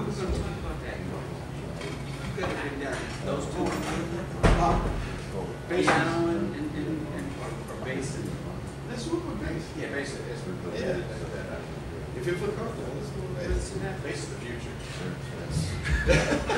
we were gonna talk about that. You could have been done, those two. Uh, Piano and, and, and, and- or bass and. Let's do with bass. Yeah, bass, that's what. Yeah. If you feel comfortable, let's do it with Let's bass. do that. Face of the future. Yeah.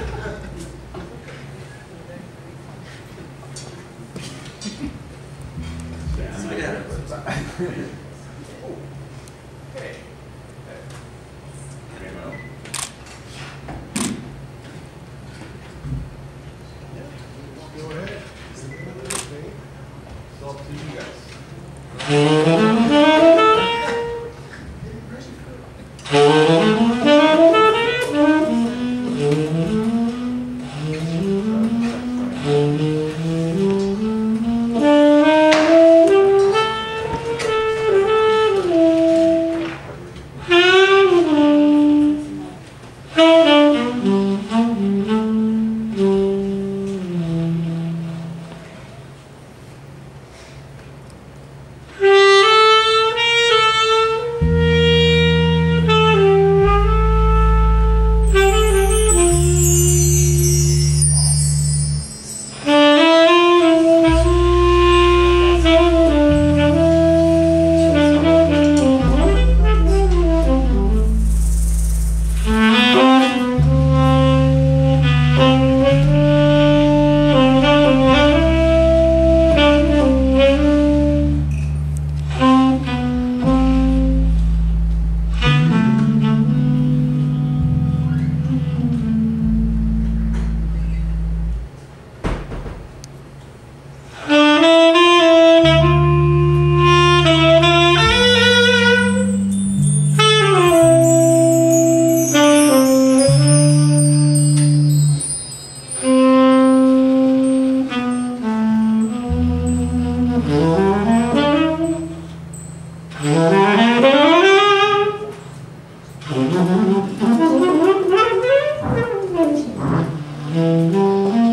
You.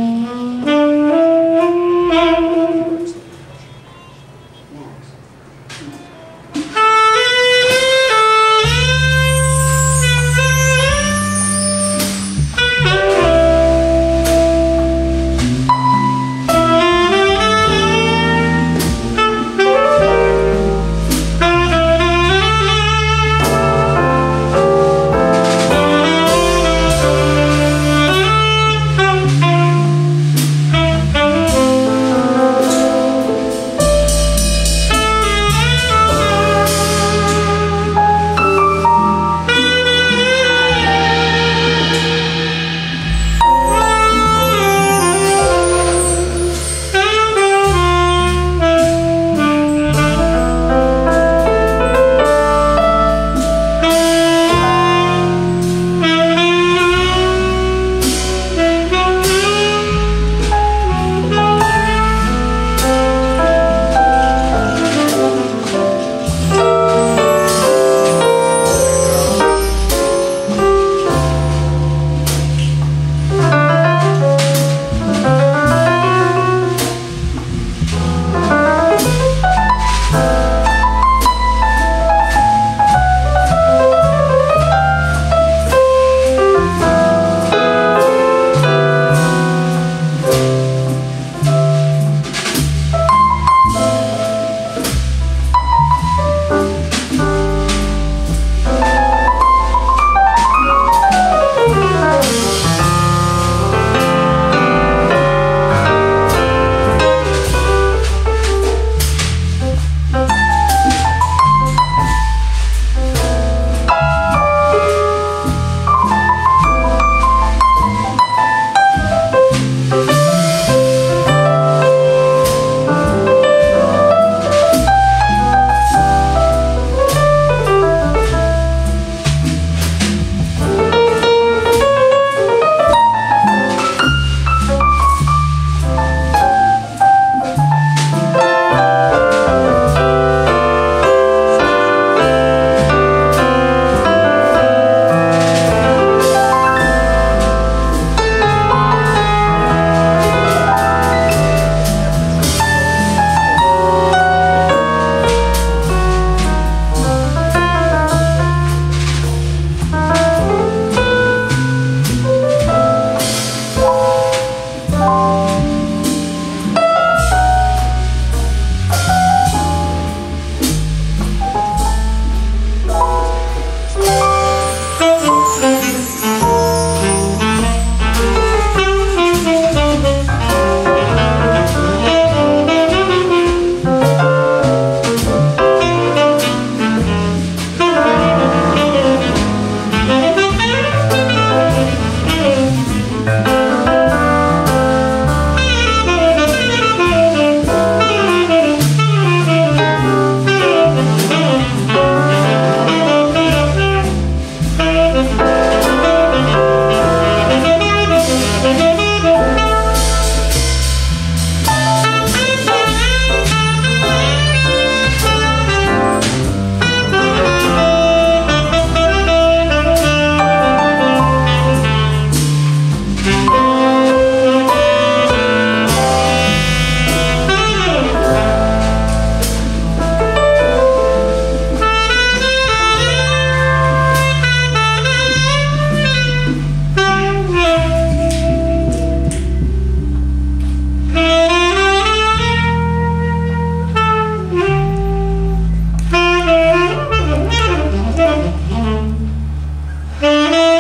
Música